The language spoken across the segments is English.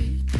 street.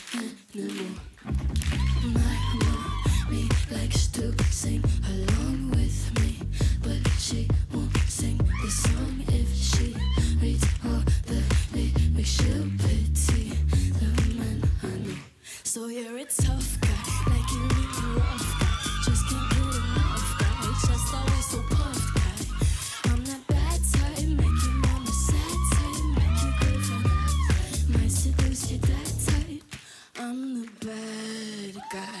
along with me, but she won't sing the song if she reads all the lyrics. She'll pity the man So you're a tough guy, like you need a rough guy. Just can't get enough guy, just always guy. I'm that bad type, make your mama sad type, make seduce your type. I'm the bad guy.